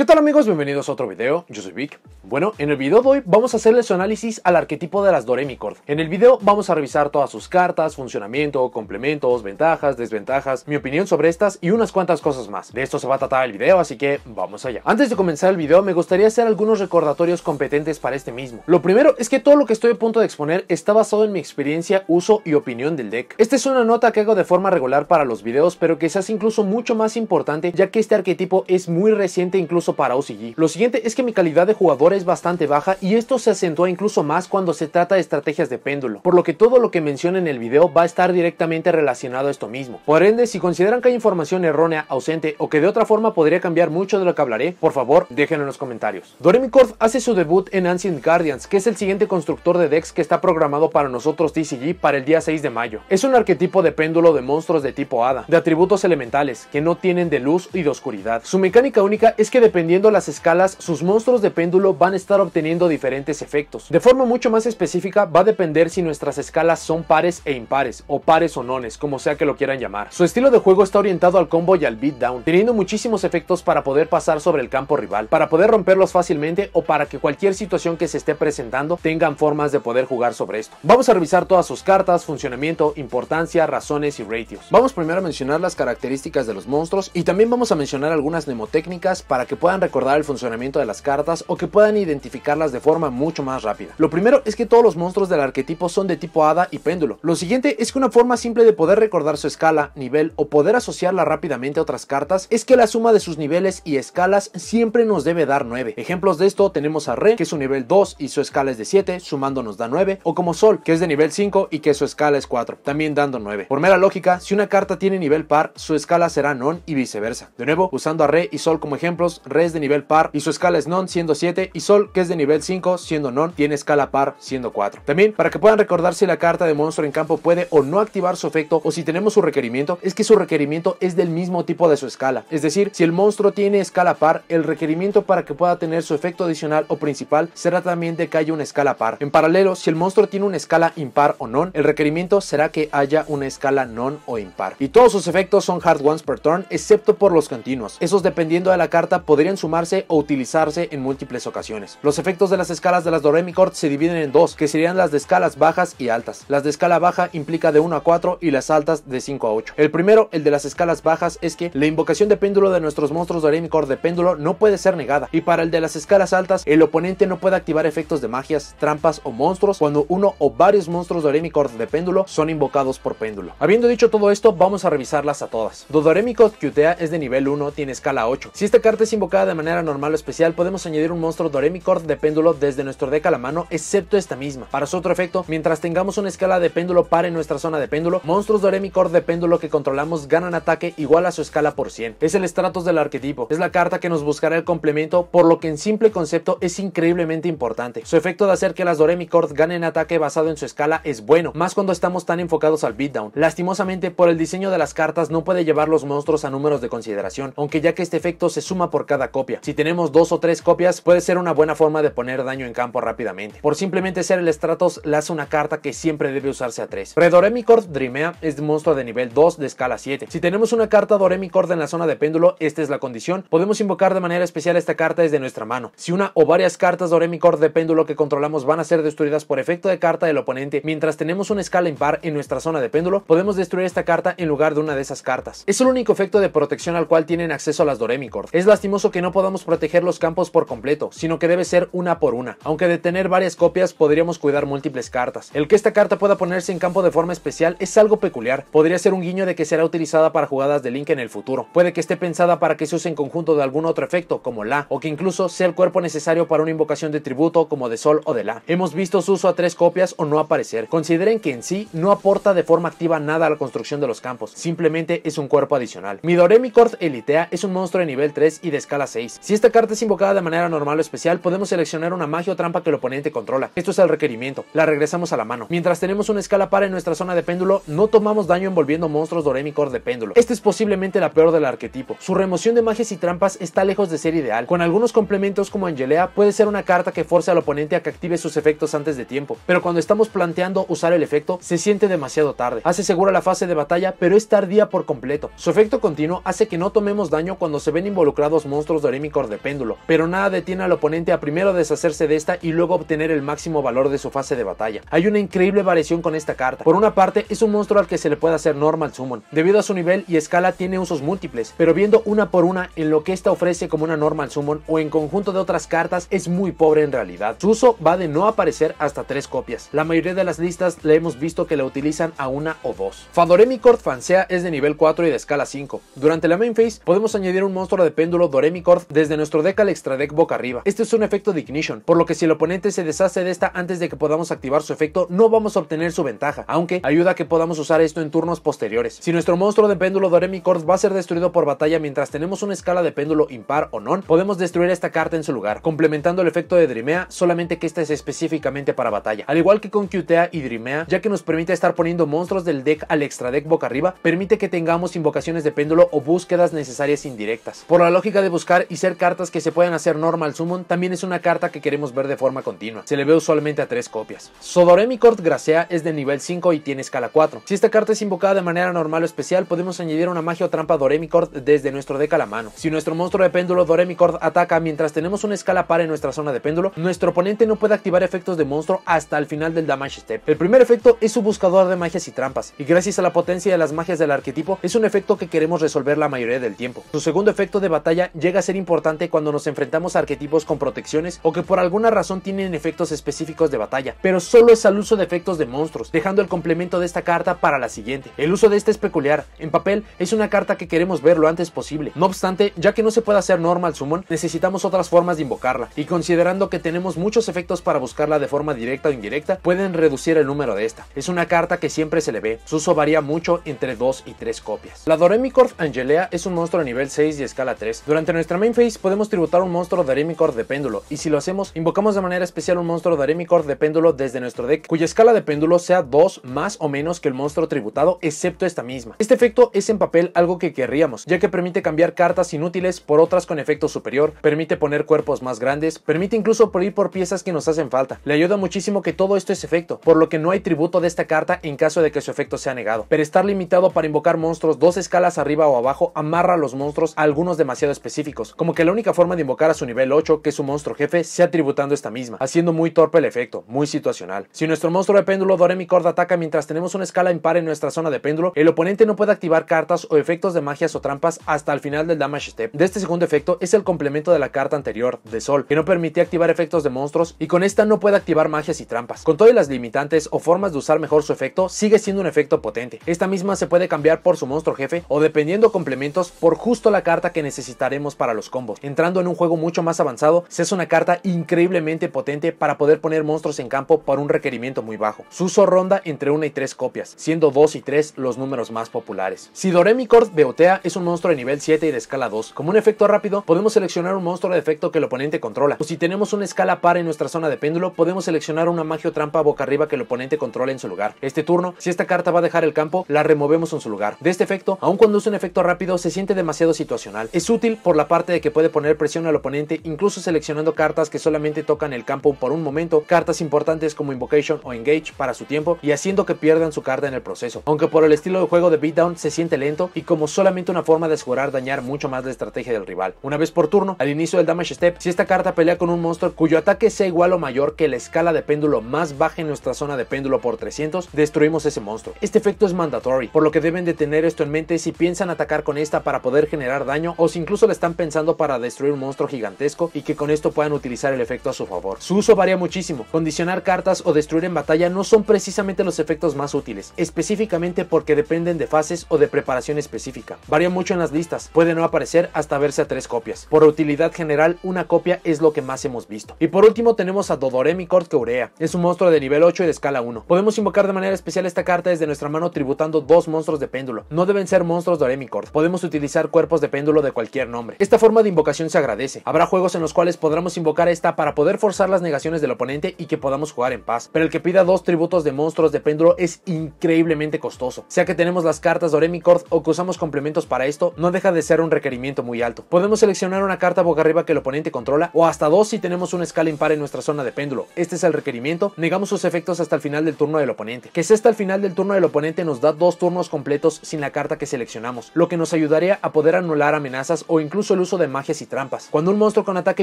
¿Qué tal amigos? Bienvenidos a otro video, yo soy Vic. Bueno, en el video de hoy vamos a hacerle su análisis al arquetipo de las Doremicord. En el video vamos a revisar todas sus cartas, funcionamiento, complementos, ventajas, desventajas, mi opinión sobre estas y unas cuantas cosas más. De esto se va a tratar el video, así que vamos allá. Antes de comenzar el video me gustaría hacer algunos recordatorios competentes para este mismo. Lo primero es que todo lo que estoy a punto de exponer está basado en mi experiencia, uso y opinión del deck. Esta es una nota que hago de forma regular para los videos, pero que se hace incluso mucho más importante ya que este arquetipo es muy reciente incluso para OCG. Lo siguiente es que mi calidad de jugador es bastante baja y esto se acentúa incluso más cuando se trata de estrategias de péndulo, por lo que todo lo que menciono en el video va a estar directamente relacionado a esto mismo. Por ende, si consideran que hay información errónea, ausente o que de otra forma podría cambiar mucho de lo que hablaré, por favor déjenlo en los comentarios. Doremicord hace su debut en Ancient Guardians, que es el siguiente constructor de decks que está programado para nosotros TCG para el día 6 de mayo. Es un arquetipo de péndulo de monstruos de tipo hada, de atributos elementales, que no tienen de luz y de oscuridad. Su mecánica única es que dependiendo las escalas, sus monstruos de péndulo van a estar obteniendo diferentes efectos. De forma mucho más específica, va a depender si nuestras escalas son pares e impares, o pares o nones, como sea que lo quieran llamar. Su estilo de juego está orientado al combo y al beatdown, teniendo muchísimos efectos para poder pasar sobre el campo rival, para poder romperlos fácilmente o para que cualquier situación que se esté presentando tengan formas de poder jugar sobre esto. Vamos a revisar todas sus cartas, funcionamiento, importancia, razones y ratios. Vamos primero a mencionar las características de los monstruos y también vamos a mencionar algunas mnemotécnicas para que puedan recordar el funcionamiento de las cartas o que puedan identificarlas de forma mucho más rápida. Lo primero es que todos los monstruos del arquetipo son de tipo hada y péndulo. Lo siguiente es que una forma simple de poder recordar su escala, nivel o poder asociarla rápidamente a otras cartas es que la suma de sus niveles y escalas siempre nos debe dar 9. Ejemplos de esto tenemos a Re, que es su nivel 2 y su escala es de 7, sumando nos da 9, o como Sol, que es de nivel 5 y que su escala es 4, también dando 9. Por mera lógica, si una carta tiene nivel par, su escala será non y viceversa. De nuevo, usando a Re y Sol como ejemplos, Re es de nivel par y su escala es non siendo 7 y Sol que es de nivel 5 siendo non tiene escala par siendo 4. También para que puedan recordar si la carta de monstruo en campo puede o no activar su efecto o si tenemos su requerimiento es que su requerimiento es del mismo tipo de su escala. Es decir, si el monstruo tiene escala par, el requerimiento para que pueda tener su efecto adicional o principal será también de que haya una escala par. En paralelo, si el monstruo tiene una escala impar o non, el requerimiento será que haya una escala non o impar. Y todos sus efectos son hard ones per turn excepto por los continuos. Esos dependiendo de la carta podrían sumarse o utilizarse en múltiples ocasiones. Los efectos de las escalas de las Doremicord se dividen en dos, que serían las de escalas bajas y altas. Las de escala baja implica de 1 a 4 y las altas de 5 a 8. El primero, el de las escalas bajas, es que la invocación de péndulo de nuestros monstruos Doremicord de péndulo no puede ser negada, y para el de las escalas altas, el oponente no puede activar efectos de magias, trampas o monstruos cuando uno o varios monstruos Doremicord de péndulo son invocados por péndulo. Habiendo dicho todo esto, vamos a revisarlas a todas. Dodoremicord Cutea es de nivel 1, tiene escala 8. Si esta carta es invocada de manera normal o especial, podemos añadir un monstruo Doremicord de péndulo desde nuestro deck a la mano, excepto esta misma. Para su otro efecto, mientras tengamos una escala de péndulo par en nuestra zona de péndulo, monstruos Doremicord de péndulo que controlamos ganan ataque igual a su escala por 100. Es el Stratos del arquetipo, es la carta que nos buscará el complemento, por lo que en simple concepto es increíblemente importante. Su efecto de hacer que las Doremicord ganen ataque basado en su escala es bueno, más cuando estamos tan enfocados al beatdown. Lastimosamente, por el diseño de las cartas no puede llevar los monstruos a números de consideración, aunque ya que este efecto se suma por cada copia. Si tenemos dos o tres copias, puede ser una buena forma de poner daño en campo rápidamente. Por simplemente ser el Stratos, le hace una carta que siempre debe usarse a 3. Predoremicord Dreamea es monstruo de nivel 2 de escala 7. Si tenemos una carta Doremicord en la zona de péndulo, esta es la condición, podemos invocar de manera especial esta carta desde nuestra mano. Si una o varias cartas Doremicord de péndulo que controlamos van a ser destruidas por efecto de carta del oponente, mientras tenemos una escala impar en nuestra zona de péndulo, podemos destruir esta carta en lugar de una de esas cartas. Es el único efecto de protección al cual tienen acceso las Doremicord. Es lastimoso que no podamos proteger los campos por completo, sino que debe ser una por una, aunque de tener varias copias podríamos cuidar múltiples cartas. El que esta carta pueda ponerse en campo de forma especial es algo peculiar, podría ser un guiño de que será utilizada para jugadas de Link en el futuro, puede que esté pensada para que se use en conjunto de algún otro efecto como La, o que incluso sea el cuerpo necesario para una invocación de tributo como de Sol o de La. Hemos visto su uso a tres copias o no aparecer. Consideren que en sí no aporta de forma activa nada a la construcción de los campos, simplemente es un cuerpo adicional. Mi Doremicord Elitea es un monstruo de nivel 3 y de escala 6. Si esta carta es invocada de manera normal o especial, podemos seleccionar una magia o trampa que el oponente controla. Esto es el requerimiento. La regresamos a la mano. Mientras tenemos una escala par en nuestra zona de péndulo, no tomamos daño envolviendo monstruos Doremicord de péndulo. Esta es posiblemente la peor del arquetipo. Su remoción de magias y trampas está lejos de ser ideal. Con algunos complementos como Angelea, puede ser una carta que force al oponente a que active sus efectos antes de tiempo. Pero cuando estamos planteando usar el efecto, se siente demasiado tarde. Hace segura la fase de batalla, pero es tardía por completo. Su efecto continuo hace que no tomemos daño cuando se ven involucrados monstruos monstruos de péndulo, pero nada detiene al oponente a primero deshacerse de esta y luego obtener el máximo valor de su fase de batalla. Hay una increíble variación con esta carta. Por una parte, es un monstruo al que se le puede hacer normal summon. Debido a su nivel y escala tiene usos múltiples, pero viendo una por una en lo que esta ofrece como una normal summon o en conjunto de otras cartas es muy pobre en realidad. Su uso va de no aparecer hasta tres copias. La mayoría de las listas le hemos visto que la utilizan a una o dos. Fadoremicord Fansea es de nivel 4 y de escala 5. Durante la main phase podemos añadir un monstruo de péndulo Doremicord desde nuestro deck al extra deck boca arriba. Este es un efecto de ignition, por lo que si el oponente se deshace de esta antes de que podamos activar su efecto, no vamos a obtener su ventaja, aunque ayuda a que podamos usar esto en turnos posteriores. Si nuestro monstruo de péndulo Doremicord va a ser destruido por batalla mientras tenemos una escala de péndulo impar o non, podemos destruir esta carta en su lugar, complementando el efecto de Drimea, solamente que esta es específicamente para batalla. Al igual que con Qtea y Drimea, ya que nos permite estar poniendo monstruos del deck al extra deck boca arriba, permite que tengamos invocaciones de péndulo o búsquedas necesarias indirectas. Por la lógica de y ser cartas que se pueden hacer normal summon, también es una carta que queremos ver de forma continua. Se le ve usualmente a tres copias. Sodoremicord Gracea es de nivel 5 y tiene escala 4. Si esta carta es invocada de manera normal o especial, podemos añadir una magia o trampa Doremicord desde nuestro deck a la mano. Si nuestro monstruo de péndulo Doremicord ataca mientras tenemos una escala par en nuestra zona de péndulo, nuestro oponente no puede activar efectos de monstruo hasta el final del damage step. El primer efecto es su buscador de magias y trampas, y gracias a la potencia de las magias del arquetipo, es un efecto que queremos resolver la mayoría del tiempo. Su segundo efecto de batalla llega a ser importante cuando nos enfrentamos a arquetipos con protecciones o que por alguna razón tienen efectos específicos de batalla, pero solo es al uso de efectos de monstruos, dejando el complemento de esta carta para la siguiente. El uso de esta es peculiar, en papel es una carta que queremos ver lo antes posible. No obstante, ya que no se puede hacer normal summon, necesitamos otras formas de invocarla, y considerando que tenemos muchos efectos para buscarla de forma directa o indirecta, pueden reducir el número de esta. Es una carta que siempre se le ve, su uso varía mucho entre 2 y 3 copias. La Doremicord Angelea es un monstruo a nivel 6 y escala 3. Durante nuestra main phase podemos tributar un monstruo Doremicord de péndulo, y si lo hacemos, invocamos de manera especial un monstruo Doremicord de péndulo desde nuestro deck, cuya escala de péndulo sea 2 más o menos que el monstruo tributado, excepto esta misma. Este efecto es en papel algo que querríamos, ya que permite cambiar cartas inútiles por otras con efecto superior, permite poner cuerpos más grandes, permite incluso por ir por piezas que nos hacen falta. Le ayuda muchísimo que todo esto es efecto, por lo que no hay tributo de esta carta en caso de que su efecto sea negado. Pero estar limitado para invocar monstruos dos escalas arriba o abajo amarra a los monstruos a algunos demasiado específicos, como que la única forma de invocar a su nivel 8, que es su monstruo jefe, sea tributando esta misma, haciendo muy torpe el efecto, muy situacional. Si nuestro monstruo de péndulo Doremicord ataca mientras tenemos una escala impar en nuestra zona de péndulo, el oponente no puede activar cartas o efectos de magias o trampas hasta el final del damage step. De este segundo efecto es el complemento de la carta anterior, de Sol, que no permitía activar efectos de monstruos y con esta no puede activar magias y trampas. Con todas las limitantes o formas de usar mejor su efecto, sigue siendo un efecto potente. Esta misma se puede cambiar por su monstruo jefe o dependiendo complementos por justo la carta que necesitaremos para los combos. Entrando en un juego mucho más avanzado, se hace una carta increíblemente potente para poder poner monstruos en campo por un requerimiento muy bajo. Su uso ronda entre 1 y 3 copias, siendo 2 y 3 los números más populares. Si Doremicord Beotea es un monstruo de nivel 7 y de escala 2, como un efecto rápido, podemos seleccionar un monstruo de efecto que el oponente controla. O si tenemos una escala par en nuestra zona de péndulo, podemos seleccionar una magia trampa boca arriba que el oponente controla en su lugar. Este turno, si esta carta va a dejar el campo, la removemos en su lugar. De este efecto, aun cuando es un efecto rápido, se siente demasiado situacional. Es útil por la parte de que puede poner presión al oponente, incluso seleccionando cartas que solamente tocan el campo por un momento, cartas importantes como Invocation o Engage para su tiempo y haciendo que pierdan su carta en el proceso. Aunque por el estilo de juego de Beatdown se siente lento y como solamente una forma de asegurar dañar mucho más la estrategia del rival. Una vez por turno, al inicio del damage step, si esta carta pelea con un monstruo cuyo ataque sea igual o mayor que la escala de péndulo más baja en nuestra zona de péndulo por 300, destruimos ese monstruo. Este efecto es mandatory, por lo que deben de tener esto en mente si piensan atacar con esta para poder generar daño o si incluso la están pensando para destruir un monstruo gigantesco y que con esto puedan utilizar el efecto a su favor. Su uso varía muchísimo. Condicionar cartas o destruir en batalla no son precisamente los efectos más útiles, específicamente porque dependen de fases o de preparación específica. Varía mucho en las listas, puede no aparecer hasta verse a tres copias. Por utilidad general, una copia es lo que más hemos visto. Y por último tenemos a Dodoremicord Keurea. Es un monstruo de nivel 8 y de escala 1. Podemos invocar de manera especial esta carta desde nuestra mano tributando dos monstruos de péndulo. No deben ser monstruos Doremicord. Podemos utilizar cuerpos de péndulo de cualquier nombre. Esta forma de invocación se agradece. Habrá juegos en los cuales podremos invocar esta para poder forzar las negaciones del oponente y que podamos jugar en paz. Pero el que pida dos tributos de monstruos de péndulo es increíblemente costoso. Sea que tenemos las cartas Doremicord o que usamos complementos para esto, no deja de ser un requerimiento muy alto. Podemos seleccionar una carta boca arriba que el oponente controla o hasta dos si tenemos una escala impar en nuestra zona de péndulo. Este es el requerimiento, negamos sus efectos hasta el final del turno del oponente. Que si hasta el final del turno del oponente nos da dos turnos completos sin la carta que seleccionamos, lo que nos ayudaría a poder anular amenazas o incluso el uso de magias y trampas. Cuando un monstruo con ataque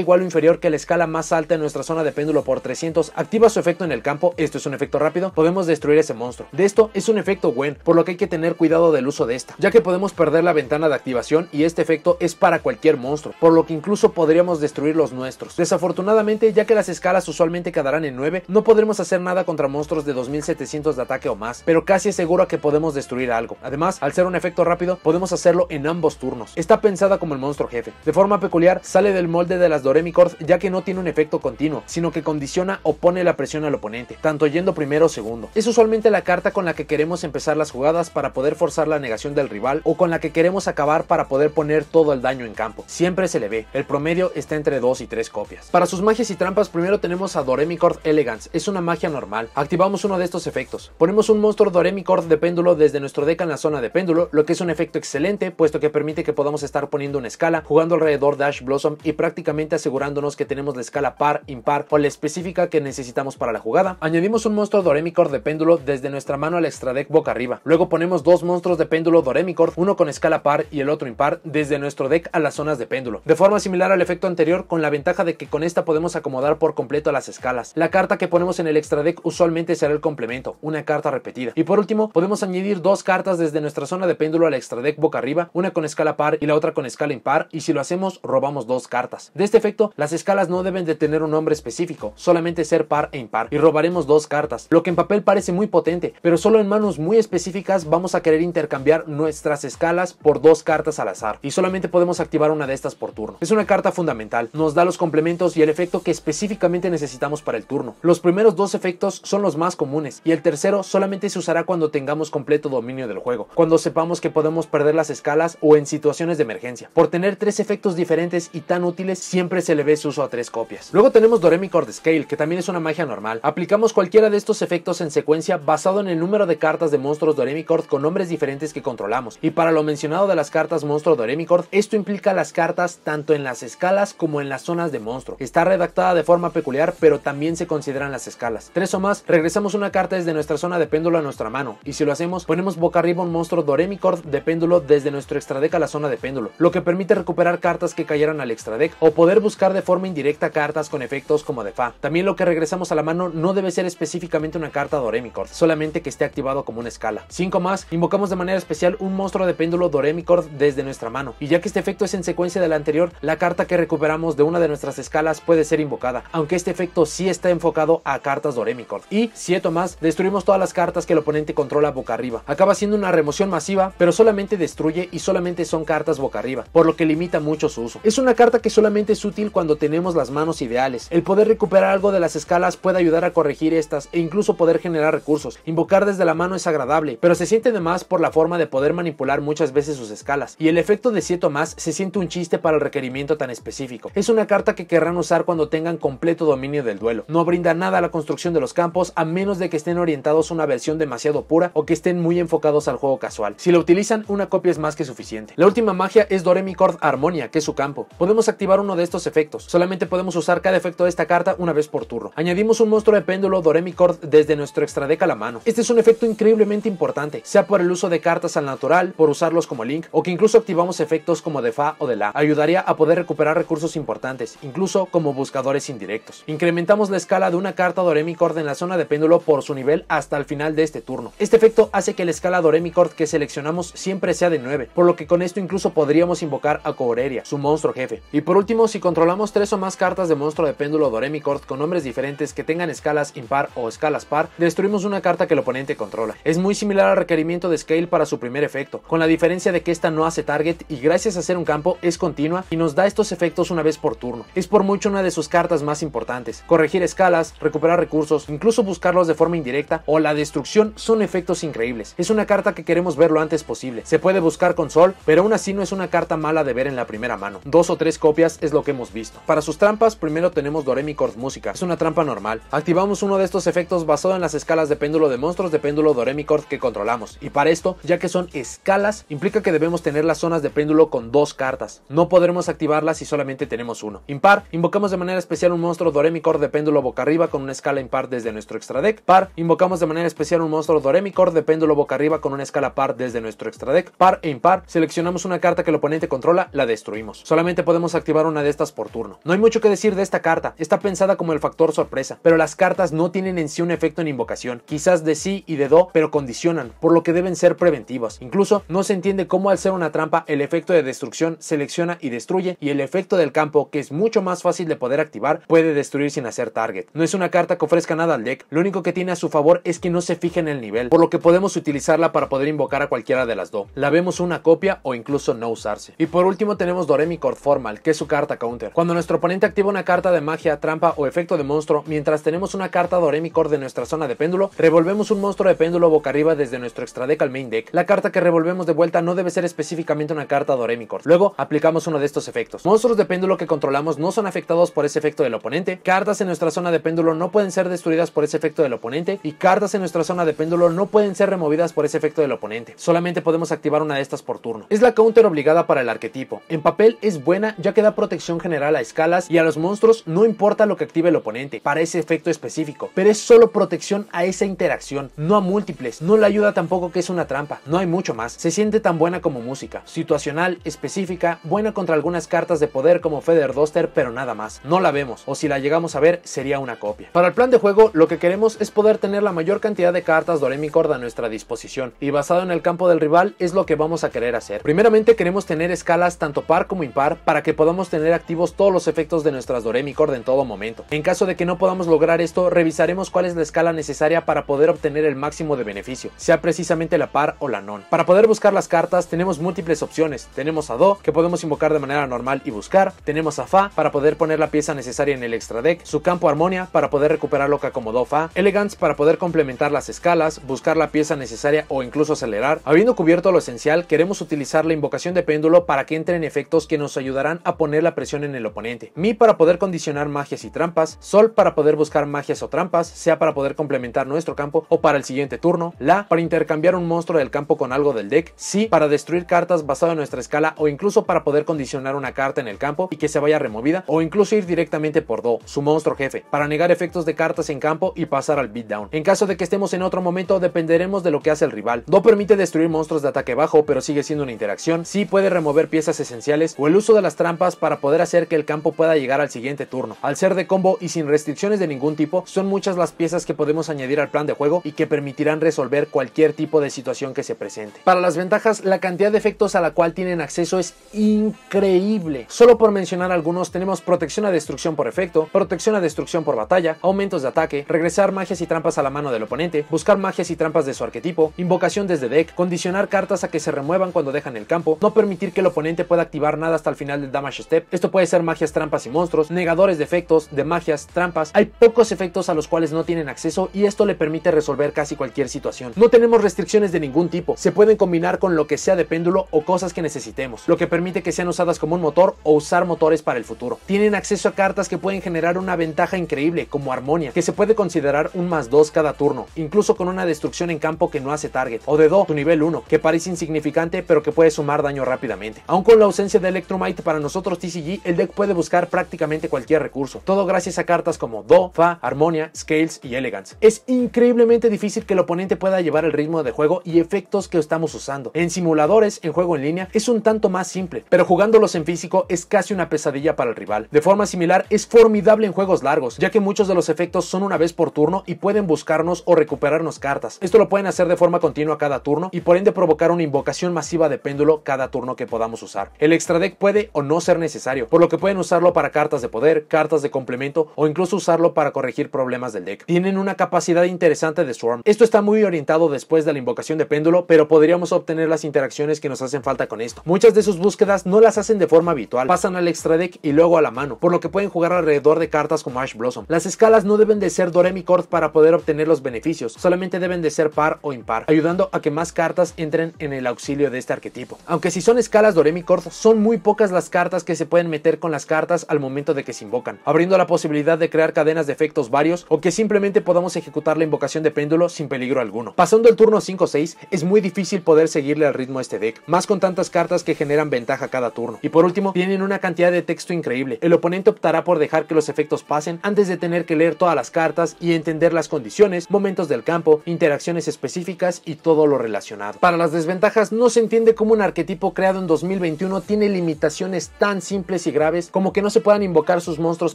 igual o inferior que la escala más alta en nuestra zona de péndulo por 300 activa su efecto en el campo, esto es un efecto rápido, podemos destruir ese monstruo. De esto es un efecto Gwen, por lo que hay que tener cuidado del uso de esta, ya que podemos perder la ventana de activación y este efecto es para cualquier monstruo, por lo que incluso podríamos destruir los nuestros. Desafortunadamente, ya que las escalas usualmente quedarán en 9, no podremos hacer nada contra monstruos de 2700 de ataque o más, pero casi es seguro que podemos destruir algo. Además, al ser un efecto rápido, podemos hacerlo en ambos turnos. Está pensada como el monstruo De forma peculiar, sale del molde de las Doremicord ya que no tiene un efecto continuo, sino que condiciona o pone la presión al oponente, tanto yendo primero o segundo. Es usualmente la carta con la que queremos empezar las jugadas para poder forzar la negación del rival o con la que queremos acabar para poder poner todo el daño en campo. Siempre se le ve, el promedio está entre 2 y 3 copias. Para sus magias y trampas, primero tenemos a Doremicord Elegance, es una magia normal. Activamos uno de estos efectos. Ponemos un monstruo Doremicord de péndulo desde nuestro deck en la zona de péndulo, lo que es un efecto excelente, puesto que permite que podamos estar poniendo una escala, jugando alrededor de Ash Blossom y prácticamente asegurándonos que tenemos la escala par, impar o la específica que necesitamos para la jugada. Añadimos un monstruo Doremicord de péndulo desde nuestra mano al extra deck boca arriba. Luego ponemos dos monstruos de péndulo Doremicord, uno con escala par y el otro impar, desde nuestro deck a las zonas de péndulo. De forma similar al efecto anterior, con la ventaja de que con esta podemos acomodar por completo las escalas. La carta que ponemos en el extra deck usualmente será el complemento, una carta repetida. Y por último, podemos añadir dos cartas desde nuestra zona de péndulo al extra deck boca arriba, una con escala par y la otra con escala impar, si lo hacemos, robamos dos cartas. De este efecto, las escalas no deben de tener un nombre específico, solamente ser par e impar, y robaremos dos cartas, lo que en papel parece muy potente, pero solo en manos muy específicas vamos a querer intercambiar nuestras escalas por dos cartas al azar, y solamente podemos activar una de estas por turno. Es una carta fundamental, nos da los complementos y el efecto que específicamente necesitamos para el turno. Los primeros dos efectos son los más comunes, y el tercero solamente se usará cuando tengamos completo dominio del juego, cuando sepamos que podemos perder las escalas o en situaciones de emergencia. Por tener tres efectos diferentes y tan útiles, siempre se le ve su uso a tres copias. Luego tenemos Doremicord Scale, que también es una magia normal. Aplicamos cualquiera de estos efectos en secuencia basado en el número de cartas de monstruos Doremicord con nombres diferentes que controlamos. Y para lo mencionado de las cartas monstruo Doremicord, esto implica las cartas tanto en las escalas como en las zonas de monstruo. Está redactada de forma peculiar, pero también se consideran las escalas. Tres o más, regresamos una carta desde nuestra zona de péndulo a nuestra mano. Y si lo hacemos, ponemos boca arriba un monstruo Doremicord de péndulo desde nuestro extra deck a la zona de péndulo, lo que permite recuperar cartas que cayeran al extra deck o poder buscar de forma indirecta cartas con efectos como de Fa. También lo que regresamos a la mano no debe ser específicamente una carta Doremicord, solamente que esté activado como una escala. 5 más, invocamos de manera especial un monstruo de péndulo Doremicord desde nuestra mano. Y ya que este efecto es en secuencia del anterior, la carta que recuperamos de una de nuestras escalas puede ser invocada, aunque este efecto sí está enfocado a cartas Doremicord. Y 7 más, destruimos todas las cartas que el oponente controla boca arriba. Acaba siendo una remoción masiva, pero solamente destruye y solamente son cartas boca arriba, por lo que limita mucho su uso. Es una carta que solamente es útil cuando tenemos las manos ideales. El poder recuperar algo de las escalas puede ayudar a corregir estas e incluso poder generar recursos. Invocar desde la mano es agradable, pero se siente de más por la forma de poder manipular muchas veces sus escalas. Y el efecto de 7 más se siente un chiste para el requerimiento tan específico. Es una carta que querrán usar cuando tengan completo dominio del duelo. No brinda nada a la construcción de los campos a menos de que estén orientados a una versión demasiado pura o que estén muy enfocados al juego casual. Si lo utilizan, una copia es más que suficiente. La última magia es Doremicord Que es su campo. Podemos activar uno de estos efectos. Solamente podemos usar cada efecto de esta carta una vez por turno. Añadimos un monstruo de péndulo Doremicord desde nuestro extra deck a la mano. Este es un efecto increíblemente importante, sea por el uso de cartas al natural, por usarlos como link, o que incluso activamos efectos como de Fa o de La. Ayudaría a poder recuperar recursos importantes, incluso como buscadores indirectos. Incrementamos la escala de una carta Doremicord en la zona de péndulo por su nivel hasta el final de este turno. Este efecto hace que la escala Doremicord que seleccionamos siempre sea de 9, por lo que con esto incluso podríamos invocar a Coreria, su monstruo jefe. Y por último, si controlamos tres o más cartas de monstruo de péndulo Doremicord con nombres diferentes que tengan escalas impar o escalas par, destruimos una carta que el oponente controla. Es muy similar al requerimiento de Scale para su primer efecto, con la diferencia de que esta no hace target y gracias a ser un campo es continua y nos da estos efectos una vez por turno. Es por mucho una de sus cartas más importantes. Corregir escalas, recuperar recursos, incluso buscarlos de forma indirecta o la destrucción son efectos increíbles. Es una carta que queremos ver lo antes posible. Se puede buscar con sol, pero aún así no es una carta mala de ver en la primera mano. Dos o tres copias es lo que hemos visto. Para sus trampas, primero tenemos Doremicord Música. Es una trampa normal. Activamos uno de estos efectos basado en las escalas de péndulo de monstruos de péndulo Doremicord que controlamos. Y para esto, ya que son escalas, implica que debemos tener las zonas de péndulo con dos cartas. No podremos activarlas si solamente tenemos uno. Impar, invocamos de manera especial un monstruo Doremicord de péndulo boca arriba con una escala impar desde nuestro extra deck. Par, invocamos de manera especial un monstruo Doremicord de péndulo boca arriba con una escala par desde nuestro extra deck. Par e impar, seleccionamos una carta que el oponente controla, la destruimos. Solamente podemos activar una de estas por turno. No hay mucho que decir de esta carta, está pensada como el factor sorpresa, pero las cartas no tienen en sí un efecto en invocación, quizás de sí y de do, pero condicionan, por lo que deben ser preventivas. Incluso no se entiende cómo al ser una trampa el efecto de destrucción selecciona y destruye y el efecto del campo, que es mucho más fácil de poder activar, puede destruir sin hacer target. No es una carta que ofrezca nada al deck, lo único que tiene a su favor es que no se fije en el nivel, por lo que podemos utilizarla para poder invocar a cualquiera de las dos. La vemos una copia o incluso no usarse. Y por último tenemos Doremi Cord Formal, que es su carta counter. Cuando nuestro oponente activa una carta de magia, trampa o efecto de monstruo, mientras tenemos una carta Doremi Cord de nuestra zona de péndulo, revolvemos un monstruo de péndulo boca arriba desde nuestro extra deck al main deck. La carta que revolvemos de vuelta no debe ser específicamente una carta Doremi Cord. Luego aplicamos uno de estos efectos. Monstruos de péndulo que controlamos no son afectados por ese efecto del oponente. Cartas en nuestra zona de péndulo no pueden ser destruidas por ese efecto del oponente. Y cartas en nuestra zona de péndulo no pueden ser removidas por ese efecto del oponente. Solamente podemos activar una de estas por turno. Es la counter obligada para el arquetipo. En papel es buena ya que da protección general a escalas y a los monstruos no importa lo que active el oponente para ese efecto específico, pero es solo protección a esa interacción, no a múltiples. No le ayuda tampoco que es una trampa, no hay mucho más. Se siente tan buena como música, situacional, específica, buena contra algunas cartas de poder como Feather Duster, pero nada más. No la vemos, o si la llegamos a ver, sería una copia. Para el plan de juego, lo que queremos es poder tener la mayor cantidad de cartas Doremi Cord a nuestra disposición, y basado en el campo del rival es lo que vamos a querer hacer. Primeramente queremos tener escalas tanto par como impar para que podamos tener activos todos los efectos de nuestras Doremi Cord en todo momento. En caso de que no podamos lograr esto, revisaremos cuál es la escala necesaria para poder obtener el máximo de beneficio, sea precisamente la par o la non. Para poder buscar las cartas tenemos múltiples opciones. Tenemos a Do, que podemos invocar de manera normal y buscar. Tenemos a Fa, para poder poner la pieza necesaria en el extra deck. Su campo Armonia, para poder recuperar lo que acomodó Fa. Elegance, para poder complementar las escalas, buscar la pieza necesaria o incluso acelerar. Habiendo cubierto lo esencial, queremos utilizar la invocación de péndulo para que entren efectos que nos ayudarán a poner la presión en el oponente. Mi para poder condicionar magias y trampas. Sol para poder buscar magias o trampas, sea para poder complementar nuestro campo o para el siguiente turno. La para intercambiar un monstruo del campo con algo del deck. Si para destruir cartas basado en nuestra escala o incluso para poder condicionar una carta en el campo y que se vaya removida o incluso ir directamente por Do, su monstruo jefe, para negar efectos de cartas en campo y pasar al beatdown. En caso de que estemos en otro momento dependeremos de lo que hace el rival. Do permite destruir monstruos de ataque bajo pero sigue siendo una interacción. Si puede remover piezas esenciales o el uso de las trampas para poder hacer que el campo pueda llegar al siguiente turno. Al ser de combo y sin restricciones de ningún tipo, son muchas las piezas que podemos añadir al plan de juego y que permitirán resolver cualquier tipo de situación que se presente. Para las ventajas, la cantidad de efectos a la cual tienen acceso es increíble. Solo por mencionar algunos, tenemos protección a destrucción por efecto, protección a destrucción por batalla, aumentos de ataque, regresar magias y trampas a la mano del oponente, buscar magias y trampas de su arquetipo, invocación desde deck, condicionar cartas a que se remuevan cuando dejan el campo, no permitir que el oponente pueda activar nada hasta el final del damage step. Esto puede ser magias, trampas y monstruos, negadores de efectos, de magias, trampas. Hay pocos efectos a los cuales no tienen acceso y esto le permite resolver casi cualquier situación. No tenemos restricciones de ningún tipo, se pueden combinar con lo que sea de péndulo o cosas que necesitemos, lo que permite que sean usadas como un motor o usar motores para el futuro. Tienen acceso a cartas que pueden generar una ventaja increíble, como Armonia, que se puede considerar un más 2 cada turno, incluso con una destrucción en campo que no hace target, o de Do, tu nivel 1, que parece insignificante pero que puede sumar daño rápidamente. Aun con la ausencia de Electromite para nosotros TCG, el deck puede buscar prácticamente cualquier recurso, todo gracias a cartas como Do, Fa, Armonia, Scales y Elegance. Es increíblemente difícil que el oponente pueda llevar el ritmo de juego y efectos que estamos usando. En simuladores, en juego en línea, es un tanto más simple, pero jugándolos en físico es casi una pesadilla para el rival. De forma similar, es formidable en juegos largos, ya que muchos de los efectos son una vez por turno y pueden buscarnos o recuperarnos cartas. Esto lo pueden hacer de forma continua cada turno y por ende provocar una invocación masiva de péndulo cada turno que podamos usar. El extra deck puede o no ser necesario, por lo que pueden usarlo para cartas de poder, cartas de complemento o incluso usarlo para corregir problemas del deck. Tienen una capacidad interesante de Swarm. Esto está muy orientado después de la invocación de péndulo, pero podríamos obtener las interacciones que nos hacen falta con esto. Muchas de sus búsquedas no las hacen de forma habitual, pasan al extra deck y luego a la mano, por lo que pueden jugar alrededor de cartas como Ash Blossom. Las escalas no deben de ser Doremi Cord para poder obtener los beneficios, solamente deben de ser par o impar, ayudando a que más cartas entren en el auxilio de este arquetipo. Aunque si son escalas Doremi Son muy pocas las cartas que se pueden meter con las cartas al momento de que se invocan, abriendo la posibilidad de crear cadenas de efectos varios o que simplemente podamos ejecutar la invocación de péndulo sin peligro alguno. Pasando el turno 5-6, es muy difícil poder seguirle al ritmo a este deck, más con tantas cartas que generan ventaja cada turno. Y por último, tienen una cantidad de texto increíble. El oponente optará por dejar que los efectos pasen antes de tener que leer todas las cartas y entender las condiciones, momentos del campo, interacciones específicas y todo lo relacionado. Para las desventajas, no se entiende cómo un arquetipo creado en 2021 21 tiene limitaciones tan simples y graves como que no se puedan invocar sus monstruos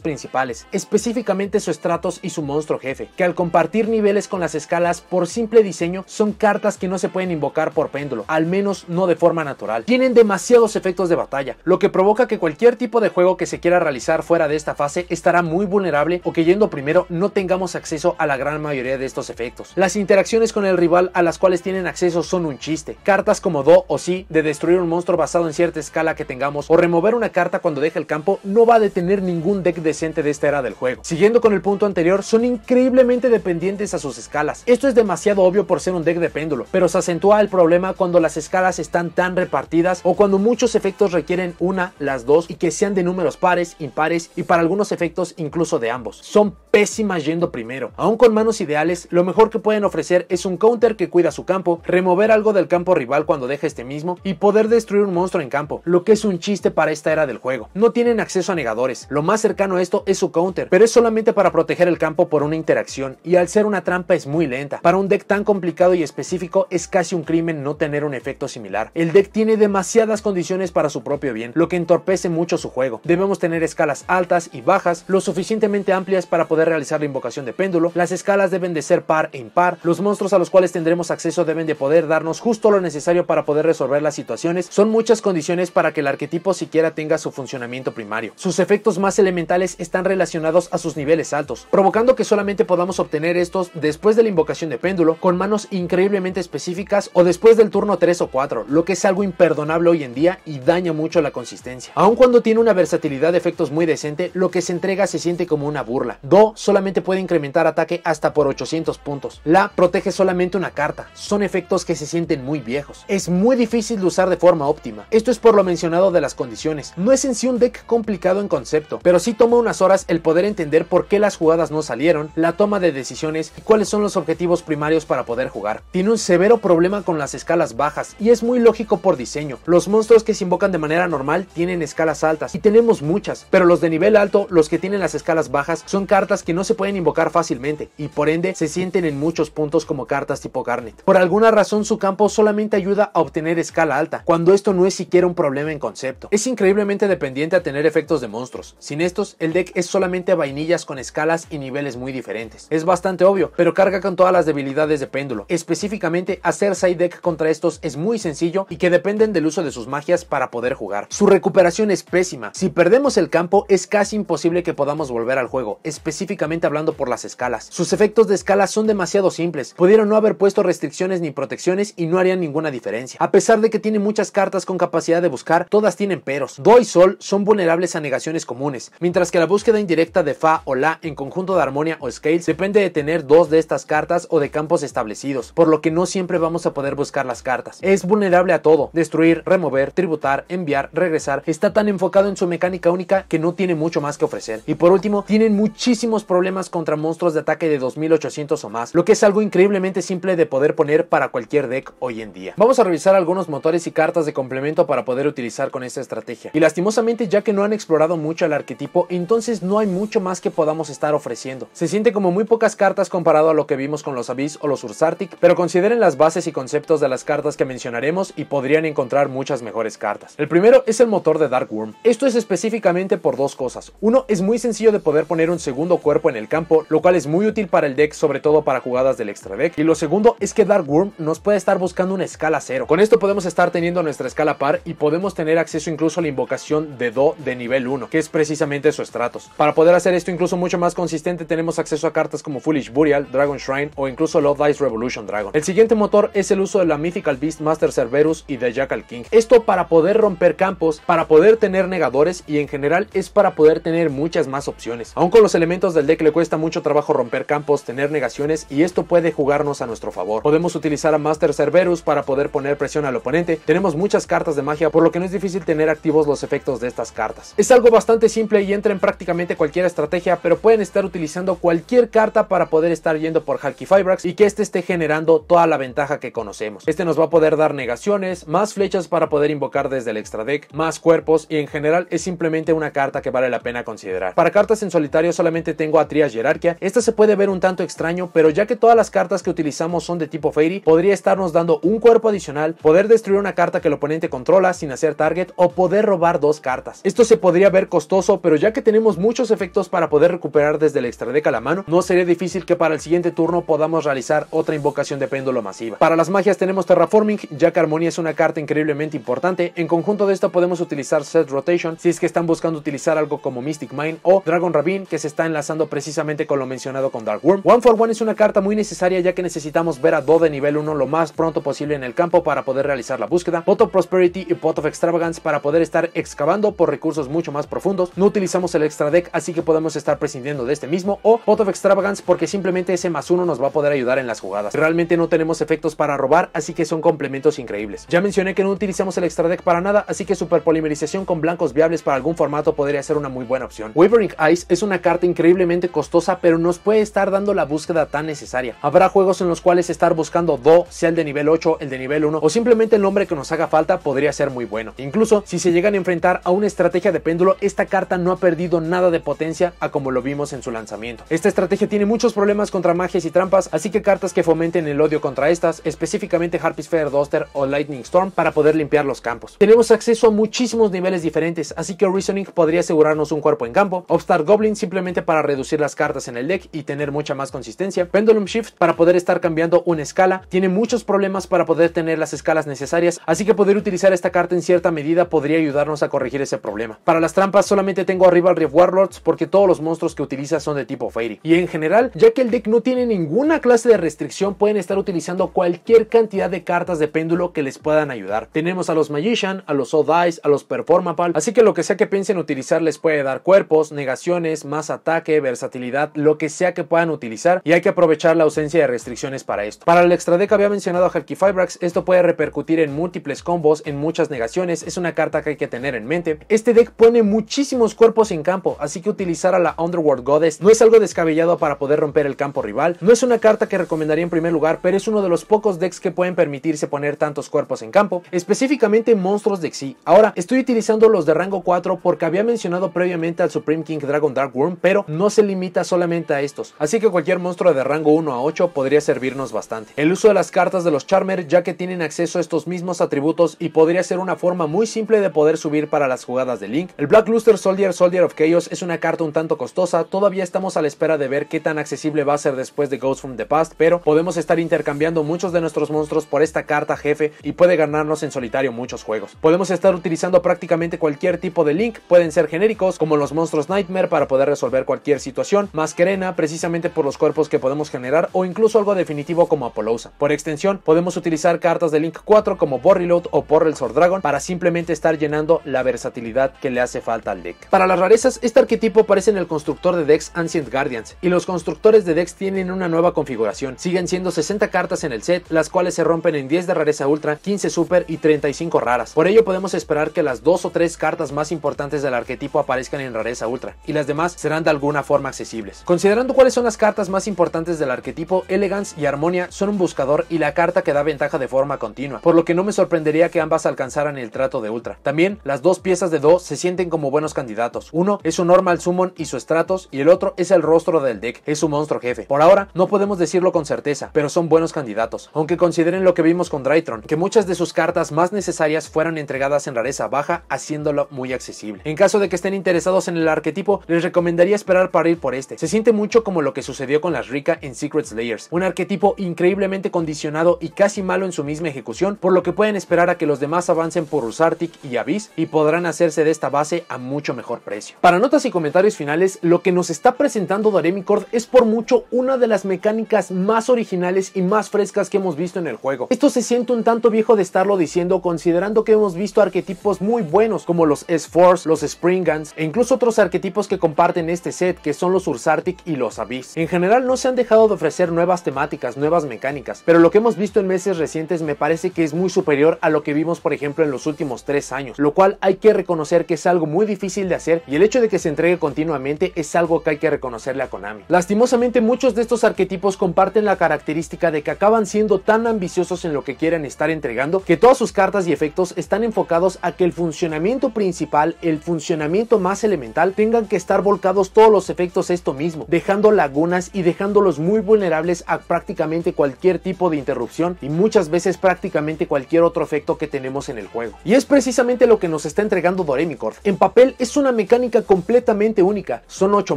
principales, específicamente su Stratos y su monstruo jefe, que al compartir niveles con las escalas por simple diseño son cartas que no se pueden invocar por péndulo, al menos no de forma natural. Tienen demasiados efectos de batalla, lo que provoca que cualquier tipo de juego que se quiera realizar fuera de esta fase estará muy vulnerable o que yendo primero no tengamos acceso a la gran mayoría de estos efectos. Las interacciones con el rival a las cuales tienen acceso son un chiste. Cartas como Do o Si de destruir un monstruo basado en cierta escala que tengamos o remover una carta cuando deja el campo no va a detener ningún deck decente de esta era del juego. Siguiendo con el punto anterior, son increíblemente dependientes a sus escalas. Esto es demasiado obvio por ser un deck de péndulo, pero se acentúa el problema cuando las escalas están tan repartidas o cuando muchos efectos requieren una, las dos y que sean de números pares, impares y para algunos efectos incluso de ambos. Son pésimas yendo primero. Aún con manos ideales, lo mejor que pueden ofrecer es un counter que cuida su campo, remover algo del campo rival cuando deja este mismo y poder destruir un monstruo en campo, lo que es un chiste para esta era del juego. No tienen acceso a negadores, lo más cercano a esto es su counter, pero es solamente para proteger el campo por una interacción y al ser una trampa es muy lenta. Para un deck tan complicado y específico es casi un crimen no tener un efecto similar. El deck tiene demasiadas condiciones para su propio bien, lo que entorpece mucho su juego. Debemos tener escalas altas y bajas, lo suficientemente amplias para poder realizar la invocación de péndulo, las escalas deben de ser par e impar, los monstruos a los cuales tendremos acceso deben de poder darnos justo lo necesario para poder resolver las situaciones, son muchas condiciones para que el arquetipo siquiera tenga su funcionamiento primario. Sus efectos más elementales están relacionados a sus niveles altos, provocando que solamente podamos obtener estos después de la invocación de péndulo, con manos increíblemente específicas o después del turno 3 o 4, lo que es algo imperdonable hoy en día y daña mucho la consistencia. Aun cuando tiene una versatilidad de efectos muy decente, lo que se entrega se siente como una burla. Do solamente puede incrementar ataque hasta por 800 puntos. La protege solamente una carta. Son efectos que se sienten muy viejos. Es muy difícil de usar de forma óptima. Esto es por lo mencionado de las condiciones. No es en sí un deck complicado en concepto, pero sí toma unas horas el poder entender por qué las jugadas no salieron, la toma de decisiones y cuáles son los objetivos primarios para poder jugar. Tiene un severo problema con las escalas bajas y es muy lógico por diseño. Los monstruos que se invocan de manera normal tienen escalas altas y tenemos muchas, pero los de nivel alto, los que tienen las escalas bajas, son cartas que no se pueden invocar fácilmente y por ende se sienten en muchos puntos como cartas tipo Garnet. Por alguna razón su campo solamente ayuda a obtener escala alta, cuando esto no es siquiera un problema en concepto. Es increíblemente dependiente a tener efectos de monstruos. Sin estos, el deck es solamente vainillas con escalas y niveles muy diferentes. Es bastante obvio, pero carga con todas las debilidades de péndulo. Específicamente, hacer side deck contra estos es muy sencillo y que dependen del uso de sus magias para poder jugar. Su recuperación es pésima. Si perdemos el campo, es casi imposible que podamos volver al juego, específicamente hablando por las escalas. Sus efectos de escala son demasiado simples. Pudieron no haber puesto restricciones ni protecciones y no harían ninguna diferencia. A pesar de que tiene muchas cartas con capacidad de buscar, todas tienen peros. Do y Sol son vulnerables a negaciones comunes, mientras que la búsqueda indirecta de Fa o La en conjunto de armonía o scales depende de tener dos de estas cartas o de campos establecidos, por lo que no siempre vamos a poder buscar las cartas. Es vulnerable a todo, destruir, remover, tributar, enviar, regresar, está tan enfocado en su mecánica única que no tiene mucho más que ofrecer. Y por último, tienen muchísimos problemas contra monstruos de ataque de 2800 o más, lo que es algo increíblemente simple de poder poner para cualquier deck hoy en día. Vamos a revisar algunos motores y cartas de complemento para poder utilizar con esta estrategia. Y lastimosamente ya que no han explorado mucho el arquetipo, entonces no hay mucho más que podamos estar ofreciendo. Se siente como muy pocas cartas comparado a lo que vimos con los Abyss o los Ursartic, pero consideren las bases y conceptos de las cartas que mencionaremos y podrían encontrar muchas mejores cartas. El primero es el motor de Dark Worm. Esto es específicamente por dos cosas. Uno, es muy sencillo de poder poner un segundo cuerpo en el campo, lo cual es muy útil para el deck, sobre todo para jugadas del extra deck. Y lo segundo es que Dark Worm nos puede estar buscando una escala cero. Con esto podemos estar teniendo nuestra escala par y podemos tener acceso incluso a la invocación de Do de nivel 1, que es precisamente su Stratos. Para poder hacer esto incluso mucho más consistente tenemos acceso a cartas como Foolish Burial, Dragon Shrine o incluso Love Dice Revolution Dragon. El siguiente motor es el uso de la Mythical Beast Master Cerberus y de Jackal King. Esto para poder romper campos, para poder tener negadores y en general es para poder tener muchas más opciones. Aún con los elementos del deck le cuesta mucho trabajo romper campos, tener negaciones y esto puede jugarnos a nuestro favor. Podemos utilizar a Master Cerberus para poder poner presión al oponente. Tenemos muchas cartas de magia por lo que no es difícil tener activos los efectos de estas cartas. Es algo bastante simple y entra en prácticamente cualquier estrategia, pero pueden estar utilizando cualquier carta para poder estar yendo por Halky Fibrax y que este esté generando toda la ventaja que conocemos. Este nos va a poder dar negaciones, más flechas para poder invocar desde el extra deck, más cuerpos y en general es simplemente una carta que vale la pena considerar. Para cartas en solitario solamente tengo a Trias Jerarquia. Esta se puede ver un tanto extraño, pero ya que todas las cartas que utilizamos son de tipo Fairy, podría estarnos dando un cuerpo adicional, poder destruir una carta que el oponente controla sin hacer target o poder robar dos cartas. Esto se podría ver costoso, pero ya que tenemos muchos efectos para poder recuperar desde el extra deck a la mano, no sería difícil que para el siguiente turno podamos realizar otra invocación de péndulo masiva. Para las magias tenemos Terraforming, ya que Armonía es una carta increíblemente importante. En conjunto de esta podemos utilizar Set Rotation si es que están buscando utilizar algo como Mystic Mine o Dragon Ravine que se está enlazando precisamente con lo mencionado con Dark Worm. One for One es una carta muy necesaria ya que necesitamos ver a Do de nivel 1 lo más pronto posible en el campo para poder realizar la búsqueda. Pot of Prosperity y Pot of Extravagance para poder estar excavando por recursos mucho más profundos. No utilizamos el extra deck así que podemos estar prescindiendo de este mismo o Pot of Extravagance porque simplemente ese más uno nos va a poder ayudar en las jugadas. Realmente no tenemos efectos para robar así que son complementos increíbles. Ya mencioné que no utilizamos el extra deck para nada así que super polimerización con blancos viables para algún formato podría ser una muy buena opción. Wavering Ice es una carta increíblemente costosa pero nos puede estar dando la búsqueda tan necesaria. Habrá juegos en los cuales estar buscando Do, sea el de nivel 8, el de nivel 1 o simplemente el nombre que nos haga falta podría ser muy bueno. Incluso si se llegan a enfrentar a una estrategia de péndulo, esta carta no ha perdido nada de potencia a como lo vimos en su lanzamiento. Esta estrategia tiene muchos problemas contra magias y trampas, así que cartas que fomenten el odio contra estas, específicamente Harpy's Feather Duster o Lightning Storm para poder limpiar los campos. Tenemos acceso a muchísimos niveles diferentes, así que Reasoning podría asegurarnos un cuerpo en campo, Upstart Goblin simplemente para reducir las cartas en el deck y tener mucha más consistencia, Pendulum Shift para poder estar cambiando una escala, tiene muchos problemas para poder tener las escalas necesarias, así que poder utilizar esta carta en cierta medida podría ayudarnos a corregir ese problema. Para las trampas solamente tengo arriba al Rift Warlords porque todos los monstruos que utiliza son de tipo Fairy. Y en general, ya que el deck no tiene ninguna clase de restricción, pueden estar utilizando cualquier cantidad de cartas de péndulo que les puedan ayudar. Tenemos a los Magician, a los Odd Eyes, a los Performapal, así que lo que sea que piensen utilizar les puede dar cuerpos, negaciones, más ataque, versatilidad, lo que sea que puedan utilizar y hay que aprovechar la ausencia de restricciones para esto. Para el extra deck había mencionado a Halky Fibrax, esto puede repercutir en múltiples combos, en muchas negaciones, es una carta que hay que tener en mente. Este deck pone muchísimos cuerpos en campo, así que utilizar a la Underworld Goddess no es algo descabellado para poder romper el campo rival, no es una carta que recomendaría en primer lugar, pero es uno de los pocos decks que pueden permitirse poner tantos cuerpos en campo, específicamente monstruos de Xi. Ahora, estoy utilizando los de rango 4 porque había mencionado previamente al Supreme King Dragon Dark Worm, pero no se limita solamente a estos, así que cualquier monstruo de rango 1 a 8 podría servirnos bastante. El uso de las cartas de los Charmer ya que tienen acceso a estos mismos atributos y podría ser una forma muy simple de poder subir para las jugadas de Link. El Black Luster Soldier Soldier of Chaos es una carta un tanto costosa, todavía estamos a la espera de ver qué tan accesible va a ser después de Ghost from the Past, pero podemos estar intercambiando muchos de nuestros monstruos por esta carta jefe y puede ganarnos en solitario muchos juegos. Podemos estar utilizando prácticamente cualquier tipo de Link, pueden ser genéricos como los monstruos Nightmare para poder resolver cualquier situación, Masquerena precisamente por los cuerpos que podemos generar o incluso algo definitivo como Apollousa. Por extensión, podemos utilizar cartas de Link 4 como Borreload o Porrel Sword Para simplemente estar llenando la versatilidad que le hace falta al deck. Para las rarezas, este arquetipo aparece en el constructor de decks Ancient Guardians y los constructores de decks tienen una nueva configuración. Siguen siendo 60 cartas en el set, las cuales se rompen en 10 de rareza ultra, 15 super y 35 raras. Por ello podemos esperar que las dos o tres cartas más importantes del arquetipo aparezcan en rareza ultra y las demás serán de alguna forma accesibles. Considerando cuáles son las cartas más importantes del arquetipo, Elegance y Armonia son un buscador y la carta que da ventaja de forma continua, por lo que no me sorprendería que ambas alcanzaran el trato de ultra. También las dos piezas de Do se sienten como buenos candidatos. Uno es su normal summon y su Stratos y el otro es el rostro del deck, es su monstruo jefe. Por ahora no podemos decirlo con certeza, pero son buenos candidatos, aunque consideren lo que vimos con Drytron, que muchas de sus cartas más necesarias fueron entregadas en rareza baja, haciéndolo muy accesible. En caso de que estén interesados en el arquetipo, les recomendaría esperar para ir por este. Se siente mucho como lo que sucedió con las Rika en Secret Slayers, un arquetipo increíblemente condicionado y casi malo en su misma ejecución, por lo que pueden esperar a que los demás avancen por Rusartic y Abyss y podrán hacerse de esta base a mucho mejor precio. Para notas y comentarios finales, lo que nos está presentando Doremicord es por mucho una de las mecánicas más originales y más frescas que hemos visto en el juego. Esto se siente un tanto viejo de estarlo diciendo considerando que hemos visto arquetipos muy buenos como los S-Force, los Spring Guns e incluso otros arquetipos que comparten este set que son los Ursartic y los Abyss. En general no se han dejado de ofrecer nuevas temáticas, nuevas mecánicas, pero lo que hemos visto en meses recientes me parece que es muy superior a lo que vimos por ejemplo en los últimos tres años, lo cual hay que reconocer que es algo muy difícil de hacer y el hecho de que se entregue continuamente es algo que hay que reconocerle a Konami. Lastimosamente muchos de estos arquetipos comparten la característica de que acaban siendo tan ambiciosos en lo que quieren estar entregando que todas sus cartas y efectos están enfocados a que el funcionamiento principal, el funcionamiento más elemental, tengan que estar volcados todos los efectos esto mismo, dejando lagunas y dejándolos muy vulnerables a prácticamente cualquier tipo de interrupción y muchas veces prácticamente cualquier otro efecto que tenemos en el Y es precisamente lo que nos está entregando Doremicord. En papel es una mecánica completamente única. Son 8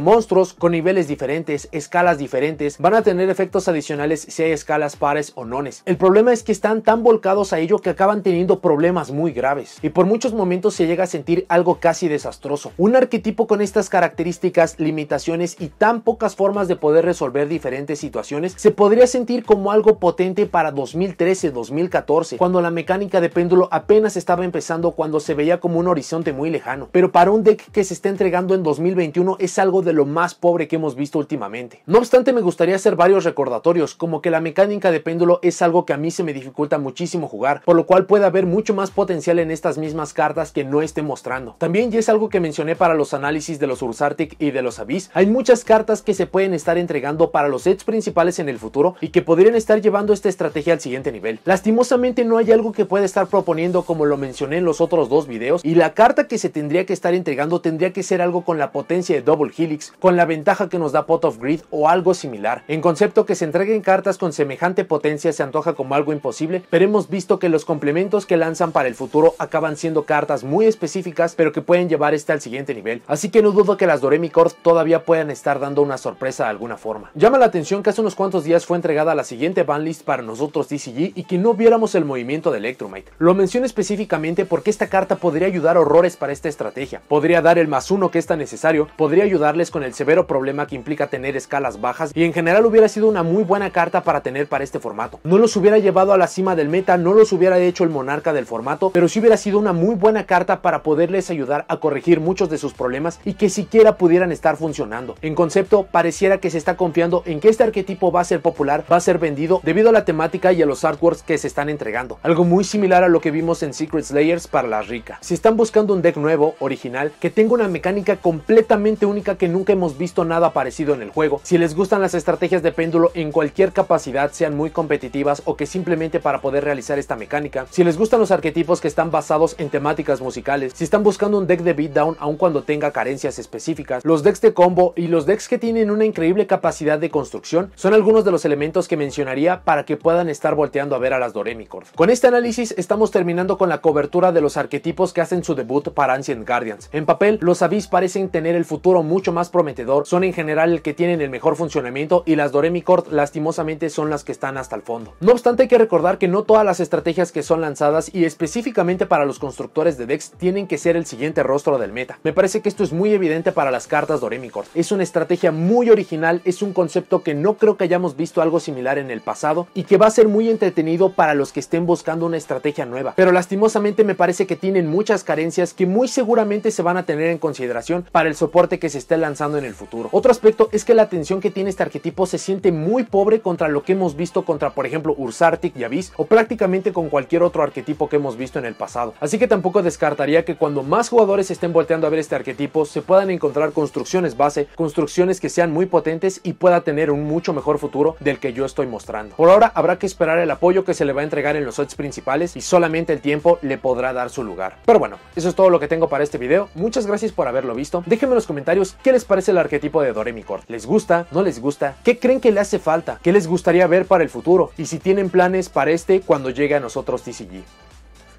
monstruos con niveles diferentes, escalas diferentes, van a tener efectos adicionales si hay escalas pares o nones. El problema es que están tan volcados a ello que acaban teniendo problemas muy graves. Y por muchos momentos se llega a sentir algo casi desastroso. Un arquetipo con estas características, limitaciones y tan pocas formas de poder resolver diferentes situaciones se podría sentir como algo potente para 2013-2014, cuando la mecánica de péndulo apenas estaba empezando cuando se veía como un horizonte muy lejano. Pero para un deck que se está entregando en 2021 es algo de lo más pobre que hemos visto últimamente. No obstante me gustaría hacer varios recordatorios, como que la mecánica de péndulo es algo que a mí se me dificulta muchísimo jugar, por lo cual puede haber mucho más potencial en estas mismas cartas que no esté mostrando. También ya es algo que mencioné para los análisis de los Ursartic y de los Abyss, hay muchas cartas que se pueden estar entregando para los sets principales en el futuro y que podrían estar llevando esta estrategia al siguiente nivel. Lastimosamente no hay algo que pueda estar proponiendo como lo mencioné en los otros dos videos y la carta que se tendría que estar entregando tendría que ser algo con la potencia de Double Helix, con la ventaja que nos da Pot of Greed o algo similar. En concepto que se entreguen cartas con semejante potencia se antoja como algo imposible, pero hemos visto que los complementos que lanzan para el futuro acaban siendo cartas muy específicas pero que pueden llevar este al siguiente nivel. Así que no dudo que las Doremi Cord todavía puedan estar dando una sorpresa de alguna forma. Llama la atención que hace unos cuantos días fue entregada la siguiente banlist para nosotros DCG y que no viéramos el movimiento de Electromite. Lo menciono específicamente porque esta carta podría ayudar horrores para esta estrategia. Podría dar el más uno que es tan necesario, podría ayudarles con el severo problema que implica tener escalas bajas y en general hubiera sido una muy buena carta para tener para este formato. No los hubiera llevado a la cima del meta, no los hubiera hecho el monarca del formato, pero sí hubiera sido una muy buena carta para poderles ayudar a corregir muchos de sus problemas y que siquiera pudieran estar funcionando. En concepto, pareciera que se está confiando en que este arquetipo va a ser popular, va a ser vendido debido a la temática y a los artworks que se están entregando. Algo muy similar a lo que vimos en Secret Slayers para la rica. Si están buscando un deck nuevo, original, que tenga una mecánica completamente única que nunca hemos visto nada parecido en el juego, si les gustan las estrategias de péndulo en cualquier capacidad, sean muy competitivas o que simplemente para poder realizar esta mecánica, si les gustan los arquetipos que están basados en temáticas musicales, si están buscando un deck de beatdown aun cuando tenga carencias específicas, los decks de combo y los decks que tienen una increíble capacidad de construcción son algunos de los elementos que mencionaría para que puedan estar volteando a ver a las Doremicord. Con este análisis estamos terminando con la cobertura de los arquetipos que hacen su debut para Ancient Guardians. En papel, los Abyss parecen tener el futuro mucho más prometedor, son en general el que tienen el mejor funcionamiento y las Doremicord lastimosamente son las que están hasta el fondo. No obstante hay que recordar que no todas las estrategias que son lanzadas y específicamente para los constructores de decks tienen que ser el siguiente rostro del meta. Me parece que esto es muy evidente para las cartas Doremicord. Es una estrategia muy original, es un concepto que no creo que hayamos visto algo similar en el pasado y que va a ser muy entretenido para los que estén buscando una estrategia nueva. Pero lastimosamente me parece que tienen muchas carencias que muy seguramente se van a tener en consideración para el soporte que se esté lanzando en el futuro. Otro aspecto es que la atención que tiene este arquetipo se siente muy pobre contra lo que hemos visto contra por ejemplo Ursartic y Abyss o prácticamente con cualquier otro arquetipo que hemos visto en el pasado. Así que tampoco descartaría que cuando más jugadores estén volteando a ver este arquetipo se puedan encontrar construcciones base, construcciones que sean muy potentes y pueda tener un mucho mejor futuro del que yo estoy mostrando. Por ahora habrá que esperar el apoyo que se le va a entregar en los sets principales y solamente el tiempo le podrá dar su lugar. Pero bueno, eso es todo lo que tengo para este video. Muchas gracias por haberlo visto. Déjenme en los comentarios qué les parece el arquetipo de Doremicord. ¿Les gusta? ¿No les gusta? ¿Qué creen que le hace falta? ¿Qué les gustaría ver para el futuro? Y si tienen planes para este cuando llegue a nosotros TCG.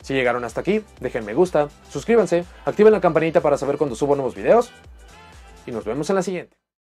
Si llegaron hasta aquí, dejen me gusta, suscríbanse, activen la campanita para saber cuando subo nuevos videos y nos vemos en la siguiente.